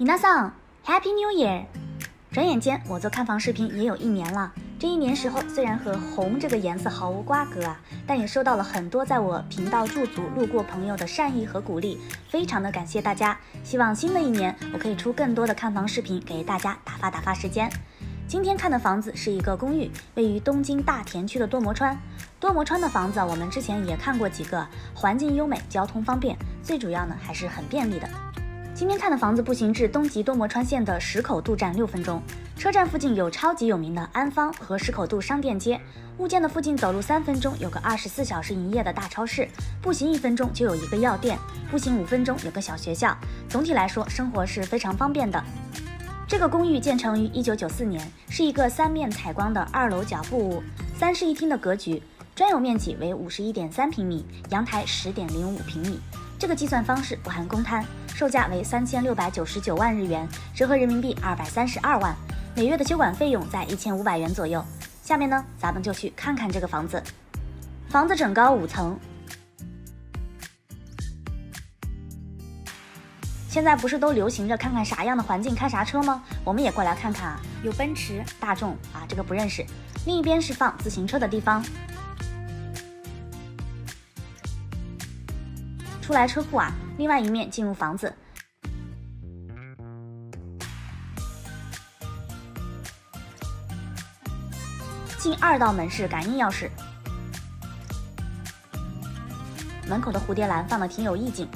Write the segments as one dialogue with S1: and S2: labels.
S1: 米娜桑，Happy New Year！转眼间，我做看房视频也有一年了。这一年时候，虽然和红这个颜色毫无瓜葛啊，但也收到了很多在我频道驻足路过朋友的善意和鼓励，非常的感谢大家。希望新的一年，我可以出更多的看房视频给大家打发打发时间。今天看的房子是一个公寓，位于东京大田区的多摩川。多摩川的房子，我们之前也看过几个，环境优美，交通方便，最主要呢还是很便利的。今天看的房子步行至东极多摩川线的石口渡站六分钟，车站附近有超级有名的安方和石口渡商店街，物件的附近走路三分钟有个二十四小时营业的大超市，步行一分钟就有一个药店，步行五分钟有个小学校，总体来说生活是非常方便的。这个公寓建成于一九九四年，是一个三面采光的二楼脚步屋，三室一厅的格局，专有面积为五十一点三平米，阳台十点零五平米。这个计算方式不含公摊。售价为三千六百九十九万日元，折合人民币二百三十二万，每月的修管费用在一千五百元左右。下面呢，咱们就去看看这个房子。房子整高五层。现在不是都流行着看看啥样的环境开啥车吗？我们也过来看看啊，有奔驰、大众啊，这个不认识。另一边是放自行车的地方。出来车库啊。另外一面进入房子，进二道门是感应钥匙，门口的蝴蝶兰放的挺有意境。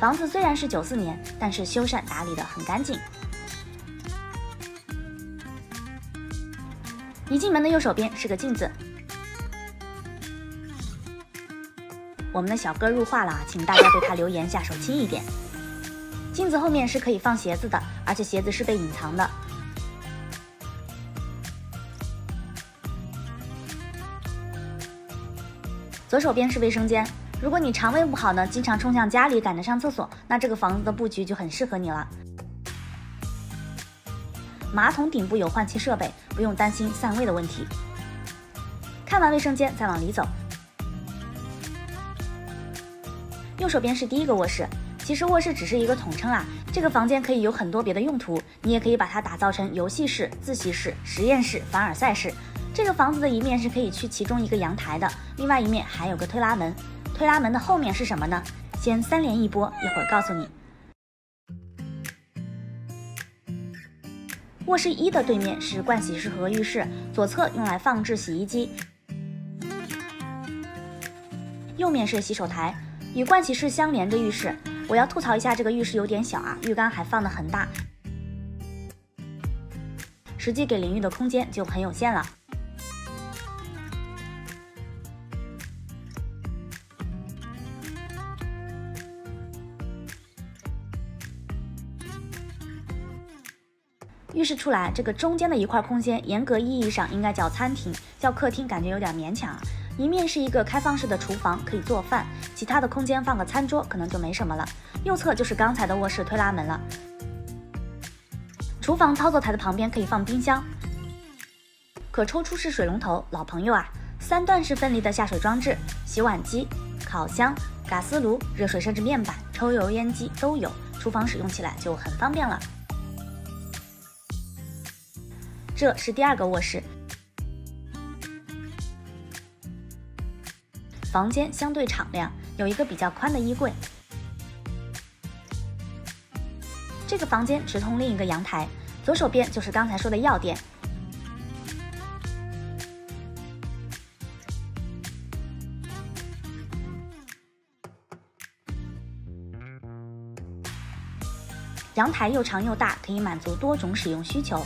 S1: 房子虽然是九四年，但是修缮打理的很干净。一进门的右手边是个镜子，我们的小哥入画了，请大家对他留言下手轻一点。镜子后面是可以放鞋子的，而且鞋子是被隐藏的。左手边是卫生间，如果你肠胃不好呢，经常冲向家里赶着上厕所，那这个房子的布局就很适合你了。马桶顶部有换气设备，不用担心散味的问题。看完卫生间，再往里走。右手边是第一个卧室，其实卧室只是一个统称啊。这个房间可以有很多别的用途，你也可以把它打造成游戏室、自习室、实验室、凡尔赛室。这个房子的一面是可以去其中一个阳台的，另外一面还有个推拉门。推拉门的后面是什么呢？先三连一波，一会儿告诉你。卧室一的对面是盥洗室和浴室，左侧用来放置洗衣机，右面是洗手台，与盥洗室相连着浴室。我要吐槽一下，这个浴室有点小啊，浴缸还放的很大，实际给淋浴的空间就很有限了。预示出来，这个中间的一块空间，严格意义上应该叫餐厅，叫客厅感觉有点勉强啊。一面是一个开放式的厨房，可以做饭，其他的空间放个餐桌可能就没什么了。右侧就是刚才的卧室推拉门了。厨房操作台的旁边可以放冰箱，可抽出式水龙头，老朋友啊。三段式分离的下水装置，洗碗机、烤箱、嘎斯炉、热水甚至面板、抽油烟机都有，厨房使用起来就很方便了。这是第二个卧室，房间相对敞亮，有一个比较宽的衣柜。这个房间直通另一个阳台，左手边就是刚才说的药店。阳台又长又大，可以满足多种使用需求。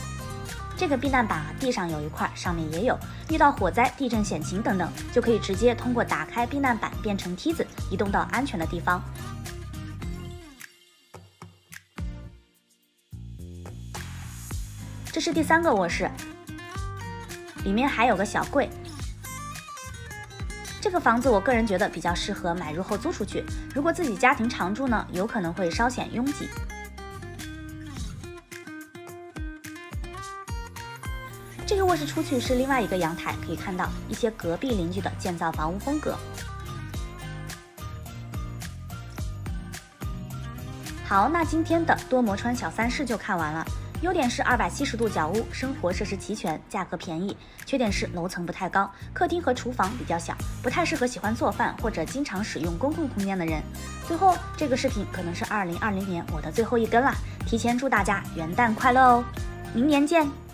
S1: 这个避难板啊，地上有一块，上面也有。遇到火灾、地震险情等等，就可以直接通过打开避难板变成梯子，移动到安全的地方。这是第三个卧室，里面还有个小柜。这个房子我个人觉得比较适合买入后租出去，如果自己家庭常住呢，有可能会稍显拥挤。这个卧室出去是另外一个阳台，可以看到一些隔壁邻居的建造房屋风格。好，那今天的多摩川小三室就看完了。优点是二百七十度角屋，生活设施齐全，价格便宜。缺点是楼层不太高，客厅和厨房比较小，不太适合喜欢做饭或者经常使用公共空间的人。最后，这个视频可能是二零二零年我的最后一根了，提前祝大家元旦快乐哦！明年见。